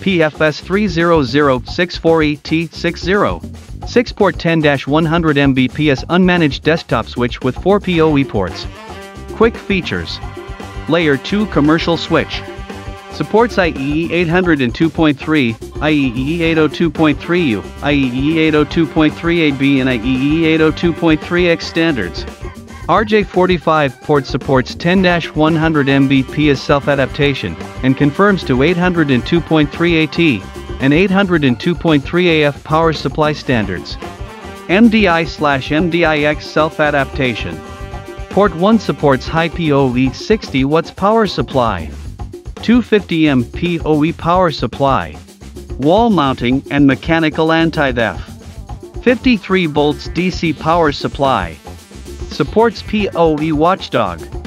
PFS30064ET60. 6-port 10-100 Mbps unmanaged desktop switch with 4 PoE ports. Quick features. Layer 2 commercial switch. Supports IEEE 802.3, IEEE 802.3U, IEEE 802.3ab and IEEE 802.3x standards. RJ45 port supports 10-100 Mbps self-adaptation and confirms to 802.3 AT and 802.3 AF power supply standards. MDI-MDIX self-adaptation. Port 1 supports high PoE 60 watts power supply. 250 M PoE power supply. Wall mounting and mechanical anti-theft. 53 volts DC power supply. Supports PoE watchdog.